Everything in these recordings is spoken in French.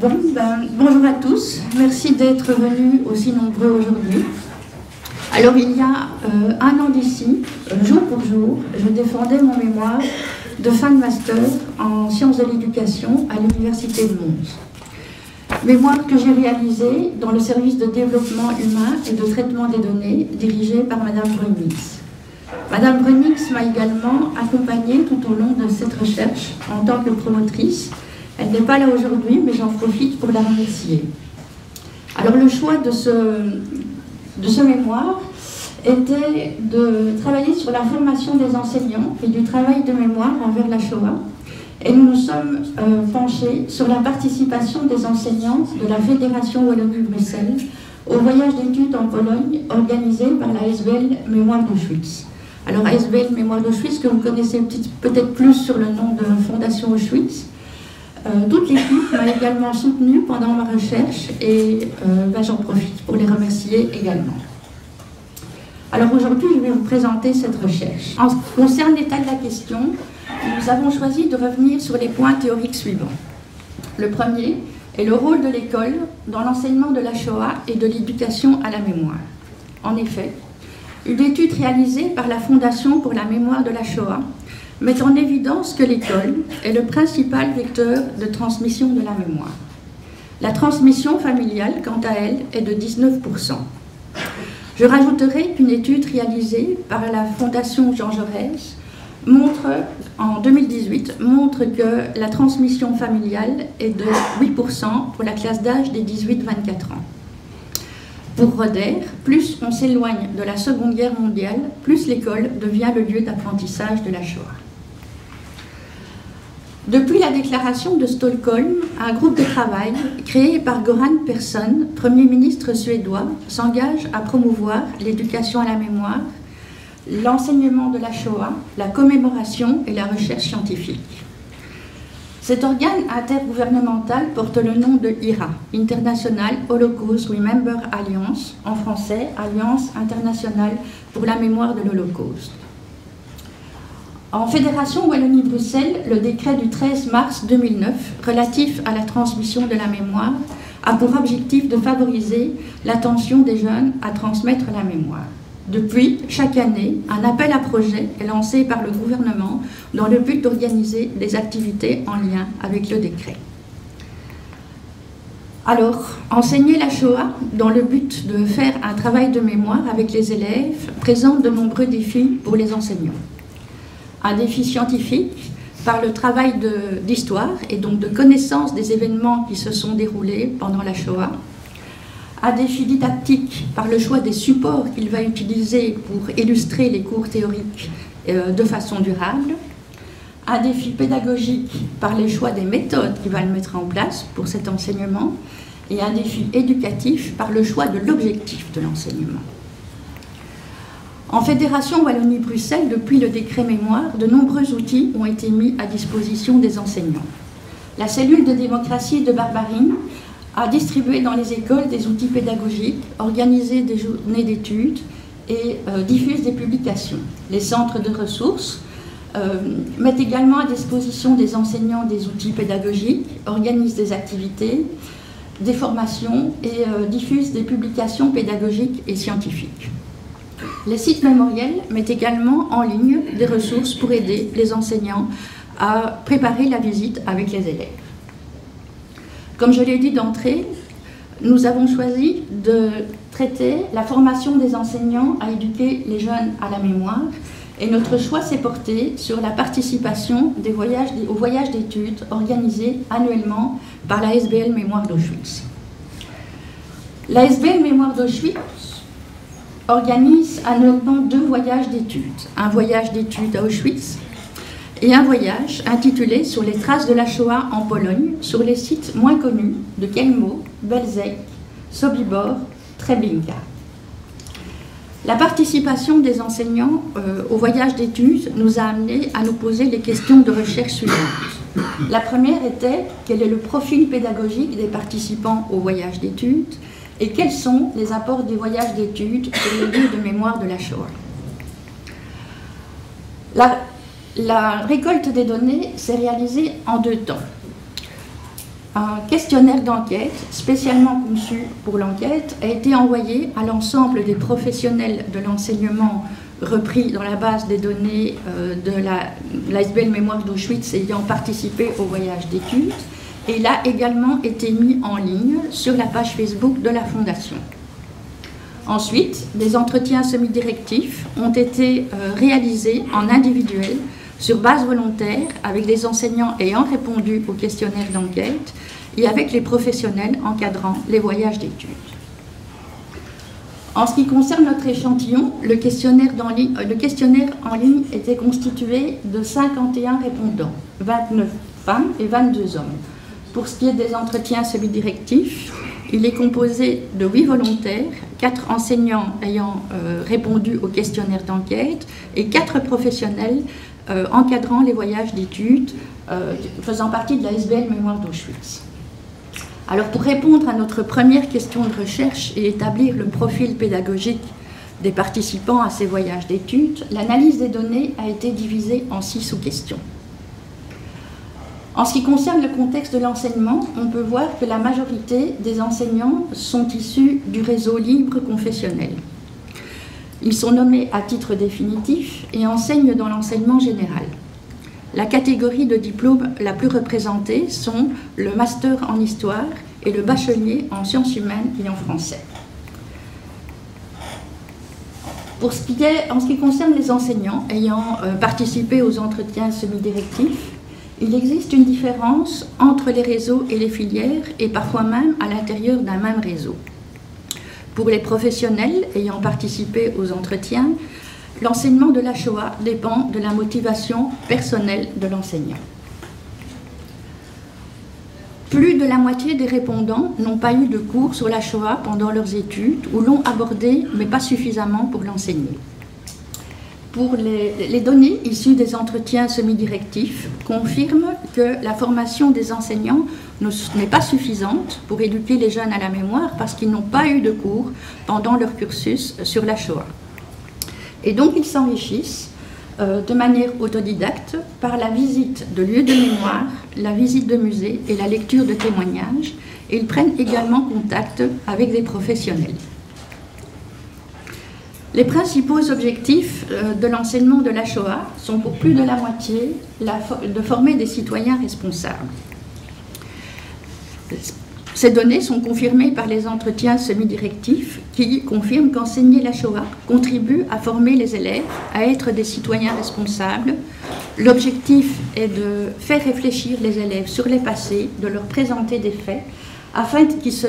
Ben, bonjour à tous. Merci d'être venus aussi nombreux aujourd'hui. Alors, il y a euh, un an d'ici, jour pour jour, je défendais mon mémoire de fin de master en sciences de l'éducation à l'Université de Mons. Mémoire que j'ai réalisé dans le service de développement humain et de traitement des données dirigé par Madame Brunix. Madame Brunix m'a également accompagnée tout au long de cette recherche en tant que promotrice. Elle n'est pas là aujourd'hui, mais j'en profite pour la remercier. Alors le choix de ce, de ce mémoire était de travailler sur la formation des enseignants et du travail de mémoire envers la Shoah. Et nous nous sommes euh, penchés sur la participation des enseignants de la Fédération Wallonie-Bruxelles au voyage d'études en Pologne organisé par la SBL Mémoire d'Auschwitz. Alors ASBL Mémoire d'Auschwitz, que vous connaissez peut-être plus sur le nom de Fondation Auschwitz. Euh, toute l'équipe m'a également soutenue pendant ma recherche et euh, ben, j'en profite pour les remercier également. Alors aujourd'hui, je vais vous présenter cette recherche. En ce qui concerne l'état de la question, nous avons choisi de revenir sur les points théoriques suivants. Le premier est le rôle de l'école dans l'enseignement de la Shoah et de l'éducation à la mémoire. En effet, une étude réalisée par la Fondation pour la mémoire de la Shoah met en évidence que l'école est le principal vecteur de transmission de la mémoire. La transmission familiale, quant à elle, est de 19%. Je rajouterai qu'une étude réalisée par la Fondation Jean Jaurès montre, en 2018 montre que la transmission familiale est de 8% pour la classe d'âge des 18-24 ans. Pour Roder, plus on s'éloigne de la Seconde Guerre mondiale, plus l'école devient le lieu d'apprentissage de la Shoah. Depuis la déclaration de Stockholm, un groupe de travail créé par Goran Persson, Premier ministre suédois, s'engage à promouvoir l'éducation à la mémoire, l'enseignement de la Shoah, la commémoration et la recherche scientifique. Cet organe intergouvernemental porte le nom de IRA, International Holocaust Remember Alliance, en français Alliance internationale pour la mémoire de l'Holocauste. En Fédération Wallonie-Bruxelles, le décret du 13 mars 2009 relatif à la transmission de la mémoire a pour objectif de favoriser l'attention des jeunes à transmettre la mémoire. Depuis, chaque année, un appel à projet est lancé par le gouvernement dans le but d'organiser des activités en lien avec le décret. Alors, enseigner la Shoah dans le but de faire un travail de mémoire avec les élèves présente de nombreux défis pour les enseignants. Un défi scientifique par le travail d'histoire et donc de connaissance des événements qui se sont déroulés pendant la Shoah, un défi didactique par le choix des supports qu'il va utiliser pour illustrer les cours théoriques euh, de façon durable, un défi pédagogique par les choix des méthodes qu'il va mettre en place pour cet enseignement, et un défi éducatif par le choix de l'objectif de l'enseignement. En Fédération Wallonie-Bruxelles, depuis le décret mémoire, de nombreux outils ont été mis à disposition des enseignants. La cellule de démocratie de Barbarine a distribué dans les écoles des outils pédagogiques, organisé des journées d'études et euh, diffuse des publications. Les centres de ressources euh, mettent également à disposition des enseignants des outils pédagogiques, organisent des activités, des formations et euh, diffusent des publications pédagogiques et scientifiques. Les sites mémoriels mettent également en ligne des ressources pour aider les enseignants à préparer la visite avec les élèves. Comme je l'ai dit d'entrée, nous avons choisi de traiter la formation des enseignants à éduquer les jeunes à la mémoire et notre choix s'est porté sur la participation aux voyages d'études organisés annuellement par la SBL Mémoire d'Auschwitz. La SBL Mémoire d'Auschwitz organise annuellement deux voyages d'études. Un voyage d'études à Auschwitz et un voyage intitulé Sur les traces de la Shoah en Pologne, sur les sites moins connus de Kelmo, Belzec, Sobibor, Treblinka. La participation des enseignants euh, au voyage d'études nous a amené à nous poser les questions de recherche suivantes. La première était quel est le profil pédagogique des participants au voyage d'études? Et quels sont les apports des voyages d'études sur le lieu de mémoire de la Shoah. La récolte des données s'est réalisée en deux temps. un questionnaire d'enquête spécialement conçu pour l'enquête a été envoyé à l'ensemble des professionnels de l'enseignement repris dans la base des données euh, de l'ASBL Mémoire d'Auschwitz ayant participé au voyage d'études. Il a également été mis en ligne sur la page Facebook de la Fondation. Ensuite, des entretiens semi-directifs ont été euh, réalisés en individuel sur base volontaire avec des enseignants ayant répondu au questionnaire d'enquête et avec les professionnels encadrant les voyages d'études. En ce qui concerne notre échantillon, le questionnaire, euh, le questionnaire, en ligne était constitué de 51 répondants, 29 femmes et 22 hommes. Pour ce qui est des entretiens semi-directifs, il est composé de 8 volontaires, 4 enseignants ayant euh, répondu au questionnaire d'enquête et 4 professionnels euh, encadrant les voyages d'études euh, faisant partie de la SBL Mémoire d'Auschwitz. Alors pour répondre à notre première question de recherche et établir le profil pédagogique des participants à ces voyages d'études, l'analyse des données a été divisée en six sous-questions. En ce qui concerne le contexte de l'enseignement, on peut voir que la majorité des enseignants sont issus du réseau libre confessionnel. Ils sont nommés à titre définitif et enseignent dans l'enseignement général. La catégorie de diplômes la plus représentée sont le master en histoire et le bachelier en sciences humaines et en français. Pour ce en ce qui concerne les enseignants ayant euh, participé aux entretiens semi-directifs, il existe une différence entre les réseaux et les filières et parfois même à l'intérieur d'un même réseau. Pour les professionnels ayant participé aux entretiens, l'enseignement de la Shoah dépend de la motivation personnelle de l'enseignant. Plus de la moitié des répondants n'ont pas eu de cours sur la Shoah pendant leurs études ou l'ont abordé, mais pas suffisamment pour l'enseigner. Les, données issues des entretiens semi-directifs confirment que la formation des enseignants n'est pas suffisante pour éduquer les jeunes à la mémoire parce qu'ils n'ont pas eu de cours pendant leur cursus sur la Shoah. Et donc ils s'enrichissent euh, de manière autodidacte par la visite de lieux de mémoire, la visite de musées et la lecture de témoignages. Et ils prennent également contact avec des professionnels. Les principaux objectifs euh, de l'enseignement de la Shoah sont pour plus de la moitié de former des citoyens responsables. Ces données sont confirmées par les entretiens semi-directifs qui confirment qu'enseigner la Shoah contribue à former les élèves à être des citoyens responsables. L'objectif est de faire réfléchir les élèves sur les passés, de leur présenter des faits, afin qu'ils se,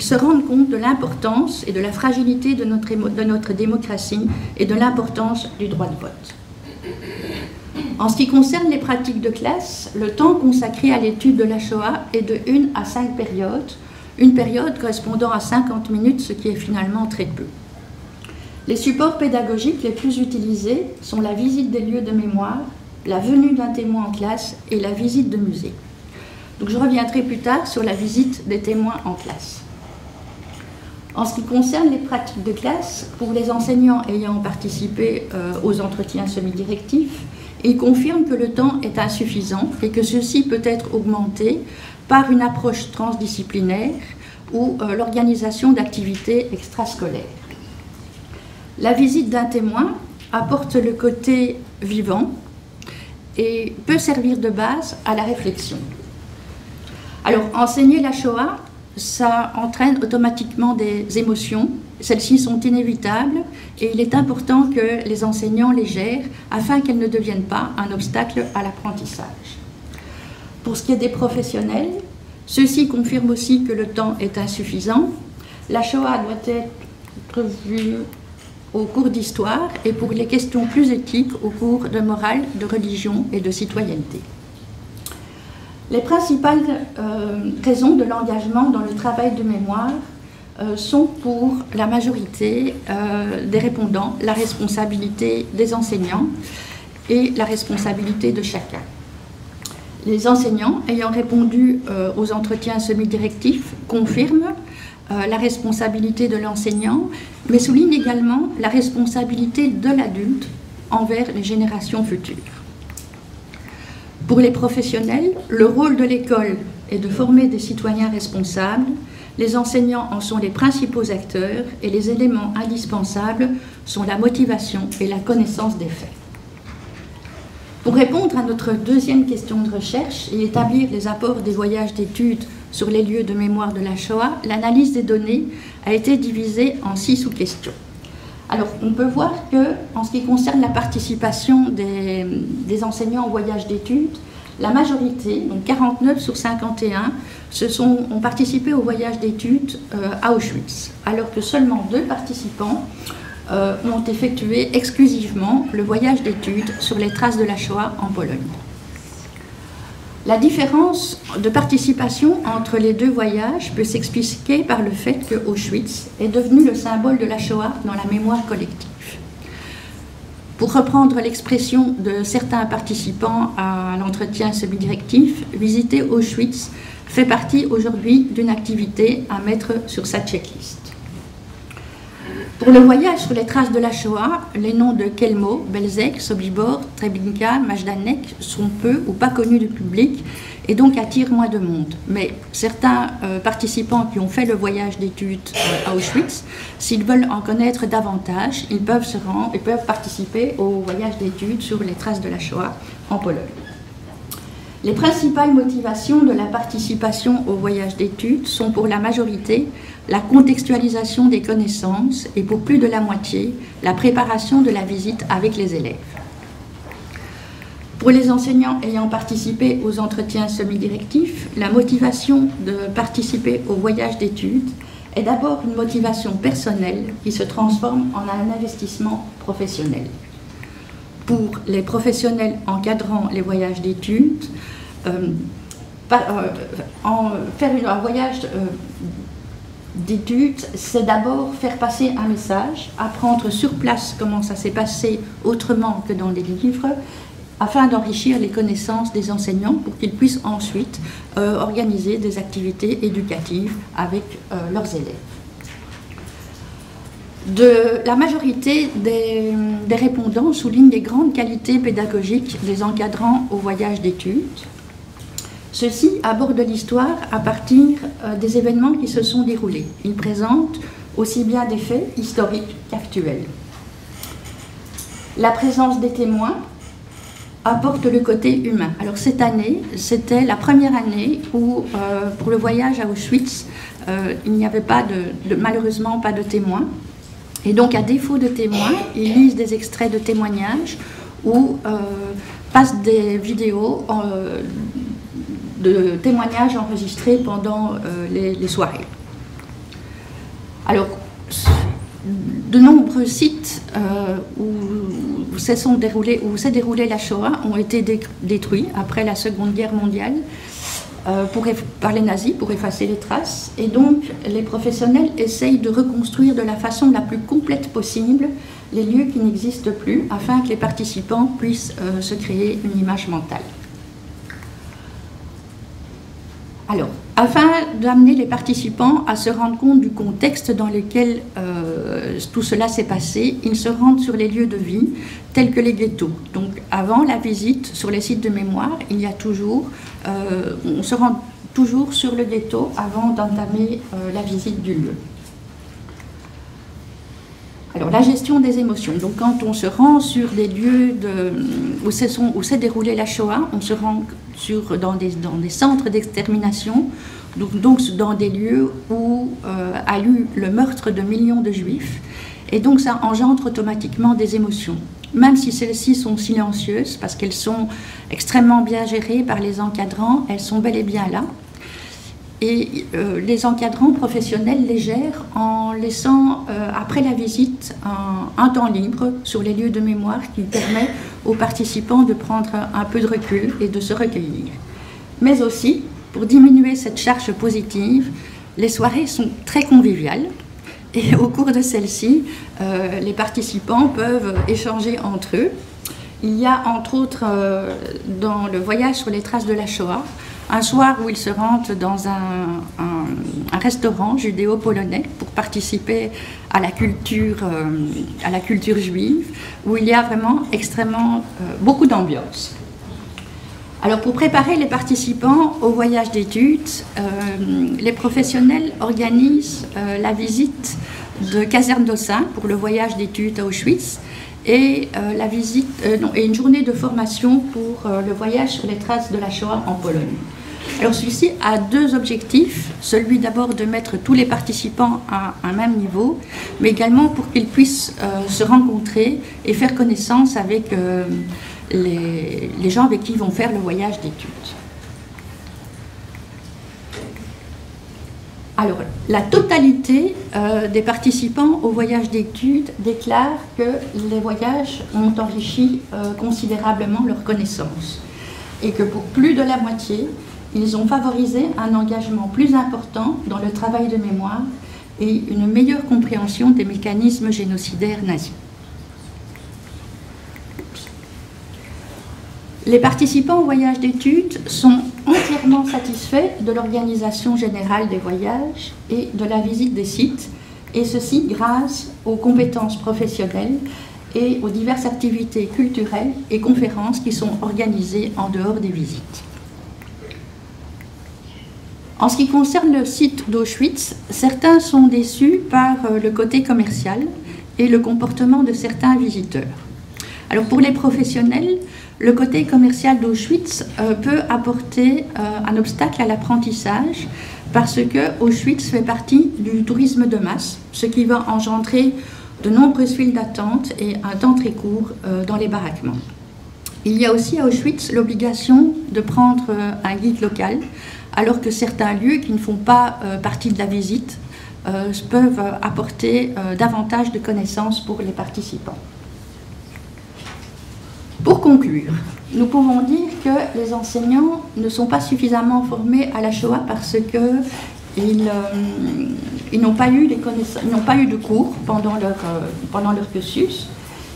se, rendent compte de l'importance et de la fragilité de notre, de notre démocratie et de l'importance du droit de vote. En ce qui concerne les pratiques de classe, le temps consacré à l'étude de la Shoah est de 1 à 5 périodes, une période correspondant à 50 minutes, ce qui est finalement très peu. Les supports pédagogiques les plus utilisés sont la visite des lieux de mémoire, la venue d'un témoin en classe et la visite de musée. Donc je reviendrai plus tard sur la visite des témoins en classe. En ce qui concerne les pratiques de classe, pour les enseignants ayant participé euh, aux entretiens semi-directifs, il confirme que le temps est insuffisant et que ceci peut être augmenté par une approche transdisciplinaire ou euh, l'organisation d'activités extrascolaires. La visite d'un témoin apporte le côté vivant et peut servir de base à la réflexion. Alors, enseigner la Shoah, ça entraîne automatiquement des émotions, celles-ci sont inévitables et il est important que les enseignants les gèrent afin qu'elles ne deviennent pas un obstacle à l'apprentissage. Pour ce qui est des professionnels, ceux-ci confirment aussi que le temps est insuffisant. La Shoah doit être vue au cours d'histoire et pour les questions plus éthiques au cours de morale, de religion et de citoyenneté. Les principales euh, raisons de l'engagement dans le travail de mémoire euh, sont pour la majorité euh, des répondants la responsabilité des enseignants et la responsabilité de chacun. Les enseignants ayant répondu aux entretiens semi-directifs confirment la responsabilité de l'enseignant, mais soulignent également la responsabilité de l'adulte envers les générations futures. Pour les professionnels, le rôle de l'école est de former des citoyens responsables. Les enseignants en sont les principaux acteurs et les éléments indispensables sont la motivation et la connaissance des faits. Pour répondre à notre deuxième question de recherche et établir les apports des voyages d'études sur les lieux de mémoire de la Shoah, l'analyse des données a été divisée en six sous-questions. Alors, on peut voir que, en ce qui concerne la participation des, enseignants au voyage d'études, la majorité, donc 49 sur 51, se sont, ont participé au voyage d'études euh, à Auschwitz, alors que seulement deux participants euh, ont effectué exclusivement le voyage d'études sur les traces de la Shoah en Pologne. La différence de participation entre les deux voyages peut s'expliquer par le fait que Auschwitz est devenu le symbole de la Shoah dans la mémoire collective. Pour reprendre l'expression de certains participants à l'entretien semi-directif, visiter Auschwitz fait partie aujourd'hui d'une activité à mettre sur sa checklist. Pour le voyage sur les traces de la Shoah, les noms de Kelmo, Belzec, Sobibor, Treblinka, Majdanek sont peu ou pas connus du public et donc attirent moins de monde. Mais certains euh, participants qui ont fait le voyage d'études euh, à Auschwitz, s'ils veulent en connaître davantage, ils peuvent se rendre et peuvent participer au voyage d'études sur les traces de la Shoah en Pologne. Les principales motivations de la participation au voyage d'études sont pour la majorité la contextualisation des connaissances et pour plus de la moitié la préparation de la visite avec les élèves. Pour les enseignants ayant participé aux entretiens semi-directifs, la motivation de participer au voyage d'études est d'abord une motivation personnelle qui se transforme en un investissement professionnel pour les professionnels encadrant les voyages d'études, euh, euh, faire un voyage euh, d'études, c'est d'abord faire passer un message, apprendre sur place comment ça s'est passé autrement que dans les livres, afin d'enrichir les connaissances des enseignants pour qu'ils puissent ensuite organiser des activités éducatives avec leurs élèves la majorité des, répondants soulignent les grandes qualités pédagogiques des encadrants au voyage d'études. Ceux-ci abordent l'histoire à partir euh, des événements qui se sont déroulés. Ils présentent aussi bien des faits historiques qu'actuels. La présence des témoins apporte le côté humain. Alors cette année, c'était la première année où, euh, pour le voyage à Auschwitz, euh, il n'y avait pas de, malheureusement pas de témoins. Et donc, à défaut de témoins, ils lisent des extraits de témoignages ou passent des vidéos de témoignages enregistrés pendant euh, les, soirées. Alors, de nombreux sites où s'est déroulé, déroulé la Shoah ont été détruits après la Seconde Guerre mondiale euh, par les nazis pour effacer les traces. Et donc, les professionnels essayent de reconstruire de la façon la plus complète possible les lieux qui n'existent plus afin que les participants puissent euh, se créer une image mentale. Alors, afin d'amener les participants à se rendre compte du contexte dans lequel euh, tout cela s'est passé, ils se rendent sur les lieux de vie tels que les ghettos. Donc, avant la visite sur les sites de mémoire, il y a toujours, euh, on se rend toujours sur le ghetto avant d'entamer euh, la visite du lieu. Alors, la gestion des émotions. Donc, quand on se rend sur des lieux où s'est déroulée la Shoah, on se rend sur, dans, des, centres d'extermination, donc, donc, dans des lieux où euh, a eu le meurtre de millions de juifs. Et donc, ça engendre automatiquement des émotions. Même si celles-ci sont silencieuses, parce qu'elles sont extrêmement bien gérées par les encadrants, elles sont bel et bien là. Et euh, les encadrants professionnels les gèrent en laissant, euh, après la visite, un, temps libre sur les lieux de mémoire qui permet aux participants de prendre un peu de recul et de se recueillir. Mais aussi, pour diminuer cette charge positive, les soirées sont très conviviales. Et au cours de celles-ci, euh, les participants peuvent échanger entre eux. Il y a entre autres dans le voyage sur les traces de la Shoah, un soir où ils se rendent dans un, restaurant judéo-polonais pour participer à la culture, euh, à la culture juive, où il y a vraiment extrêmement euh, beaucoup d'ambiance. Alors pour préparer les participants au voyage d'études, euh, les professionnels organisent la visite de caserne d'Ossin pour le voyage d'études à Auschwitz et, la visite, et une journée de formation pour le voyage sur les traces de la Shoah en Pologne. Alors celui-ci a deux objectifs, celui d'abord de mettre tous les participants à un même niveau, mais également pour qu'ils puissent se rencontrer et faire connaissance avec les, gens avec qui ils vont faire le voyage d'études. Alors, la totalité euh, des participants au voyage d'études déclarent que les voyages ont enrichi euh, considérablement leurs connaissances et que pour plus de la moitié, ils ont favorisé un engagement plus important dans le travail de mémoire et une meilleure compréhension des mécanismes génocidaires nazis. Les participants au voyage d'études sont entièrement satisfaits de l'organisation générale des voyages et de la visite des sites, et ceci grâce aux compétences professionnelles et aux diverses activités culturelles et conférences qui sont organisées en dehors des visites. En ce qui concerne le site d'Auschwitz, certains sont déçus par euh, le côté commercial et le comportement de certains visiteurs. Alors pour les professionnels, le côté commercial d'Auschwitz euh, peut apporter euh, un obstacle à l'apprentissage parce que Auschwitz fait partie du tourisme de masse, ce qui va engendrer de nombreuses files d'attente et un temps très court dans les baraquements. Il y a aussi à Auschwitz l'obligation de prendre un guide local, alors que certains lieux qui ne font pas partie de la visite peuvent apporter davantage de connaissances pour les participants. Pour conclure, nous pouvons dire que les enseignants ne sont pas suffisamment formés à la Shoah parce que ils, euh, n'ont pas, eu de cours euh, pendant leur cursus.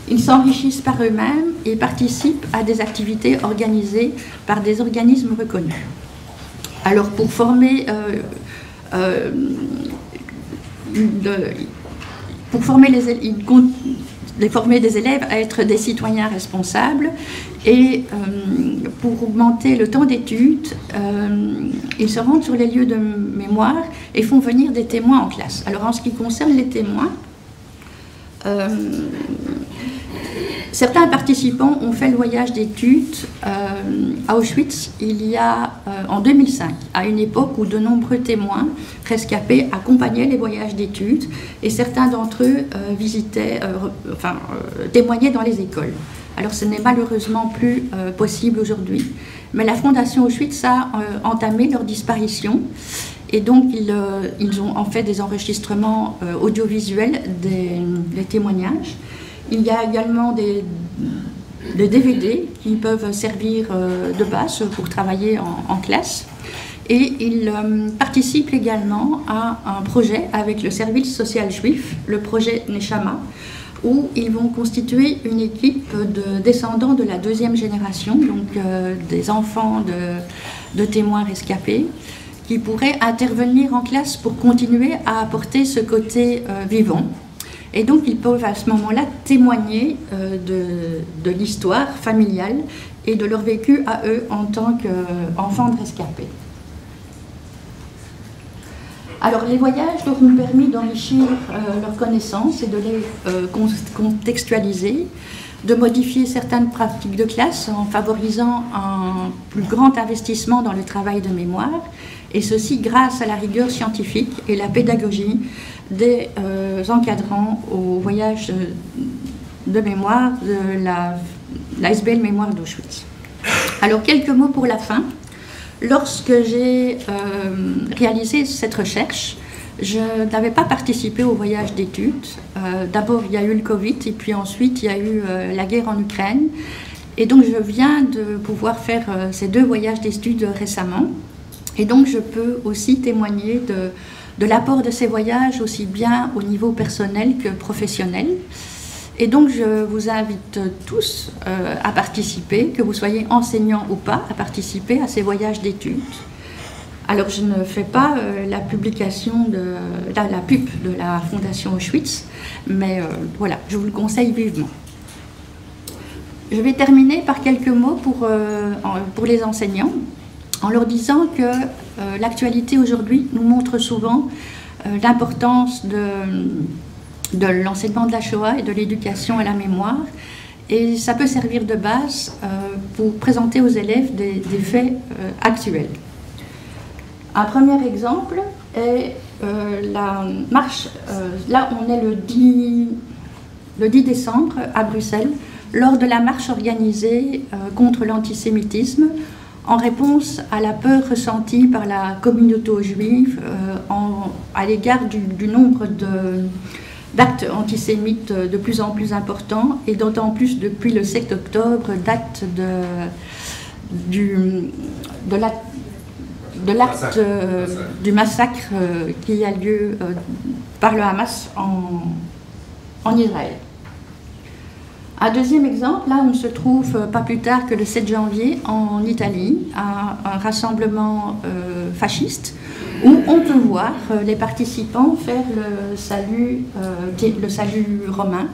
Ils s'enrichissent par eux-mêmes et participent à des activités organisées par des organismes reconnus. Alors pour former, euh, pour former les, des élèves à être des citoyens responsables. Et euh, pour augmenter le temps d'études, euh, ils se rendent sur les lieux de mémoire et font venir des témoins en classe. Alors en ce qui concerne les témoins, euh, Certains participants ont fait le voyage d'études euh, à Auschwitz il y a euh, en 2005, à une époque où de nombreux témoins rescapés accompagnaient les voyages d'études et certains d'entre eux euh, témoignaient dans les écoles. Alors ce n'est malheureusement plus possible aujourd'hui, mais la Fondation Auschwitz a entamé leur disparition et donc ils, ils, ont en fait des enregistrements audiovisuels des témoignages. Il y a également des, DVD qui peuvent servir euh, de base pour travailler en, classe. Et ils euh, participent également à un projet avec le service social juif, le projet Neshama, où ils vont constituer une équipe de descendants de la deuxième génération, donc euh, des enfants de, de, témoins rescapés, qui pourraient intervenir en classe pour continuer à apporter ce côté vivant et donc, ils peuvent à ce moment-là témoigner euh, de, l'histoire familiale et de leur vécu à eux en tant qu'enfants de rescapés. Alors, les voyages leur ont permis d'enrichir euh, leurs connaissances et de les euh, contextualiser, de modifier certaines pratiques de classe en favorisant un plus grand investissement dans le travail de mémoire, et ceci grâce à la rigueur scientifique et la pédagogie des euh, encadrants au voyage de, mémoire de la, l'ASBL Mémoire d'Auschwitz. Alors quelques mots pour la fin. Lorsque j'ai euh, réalisé cette recherche, je n'avais pas participé au voyage d'études. Euh, d'abord, il y a eu le Covid et puis ensuite, il y a eu la guerre en Ukraine. Et donc, je viens de pouvoir faire ces deux voyages d'études récemment. Et donc, je peux aussi témoigner de, de l'apport de ces voyages aussi bien au niveau personnel que professionnel. Et donc je vous invite tous euh, à participer, que vous soyez enseignant ou pas, à participer à ces voyages d'études. Alors je ne fais pas euh, la publication de la, pub de la Fondation Auschwitz, mais euh, voilà, je vous le conseille vivement. Je vais terminer par quelques mots pour, pour les enseignants, en leur disant que l'actualité aujourd'hui nous montre souvent l'importance de, de l'enseignement de la Shoah et de l'éducation à la mémoire. Et ça peut servir de base pour présenter aux élèves des, faits actuels. Un premier exemple est euh, la marche, euh, là on est le 10, le 10 décembre à Bruxelles, lors de la marche organisée euh, contre l'antisémitisme en réponse à la peur ressentie par la communauté juive à l'égard du, nombre d'actes antisémites de plus en plus importants et d'autant plus depuis le 7 octobre, date de, de la de l'acte euh, du massacre euh, qui a lieu euh, par le Hamas en, en, Israël. Un deuxième exemple, là on se trouve pas plus tard que le 7 janvier en Italie, un, un rassemblement fasciste où on peut voir les participants faire le salut, le salut romain,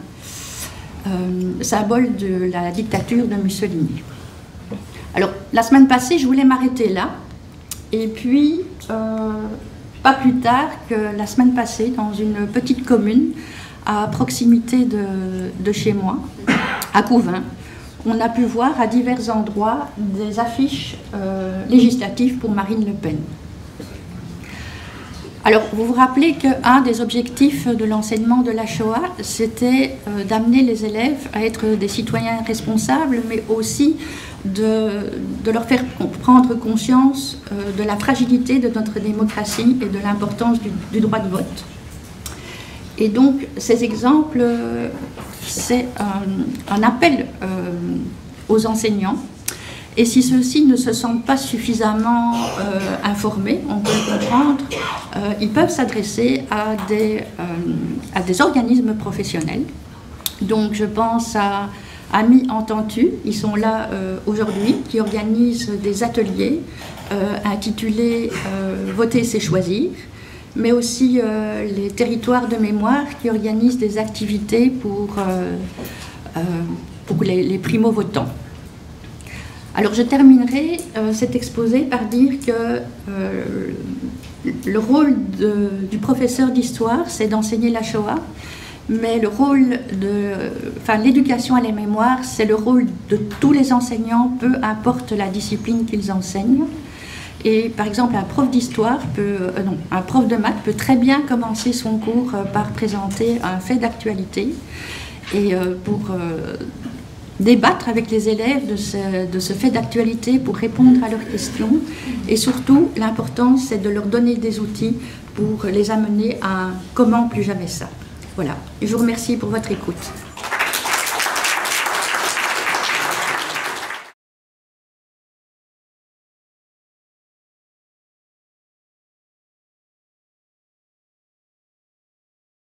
symbole de la dictature de Mussolini. Alors, la semaine passée, je voulais m'arrêter là, et puis, euh, pas plus tard que la semaine passée, dans une petite commune à proximité de, chez moi, à Couvin, on a pu voir à divers endroits des affiches euh, législatives pour Marine Le Pen. Alors, vous vous rappelez qu'un des objectifs de l'enseignement de la Shoah, c'était euh, d'amener les élèves à être des citoyens responsables, mais aussi de, leur faire prendre conscience euh, de la fragilité de notre démocratie et de l'importance du, droit de vote. Et donc, ces exemples, c'est un, appel euh, aux enseignants. Et si ceux-ci ne se sentent pas suffisamment euh, informés, on peut le comprendre, ils peuvent s'adresser à, à des organismes professionnels. Donc, je pense à Amis Entendus, ils sont là euh, aujourd'hui, qui organisent des ateliers euh, intitulés euh, Voter, c'est choisir, mais aussi les territoires de mémoire qui organisent des activités pour, pour les, primo-votants. Alors je terminerai cet exposé par dire que le rôle du professeur d'histoire, c'est d'enseigner la Shoah, mais le rôle de, enfin, l'éducation à la mémoire, c'est le rôle de tous les enseignants, peu importe la discipline qu'ils enseignent. Et par exemple, un prof d'histoire peut, euh, non, un prof de maths peut très bien commencer son cours euh, par présenter un fait d'actualité et euh, pour débattre avec les élèves de ce, fait d'actualité pour répondre à leurs questions. Et surtout, l'important, c'est de leur donner des outils pour les amener à comment plus jamais ça. Voilà, je vous remercie pour votre écoute.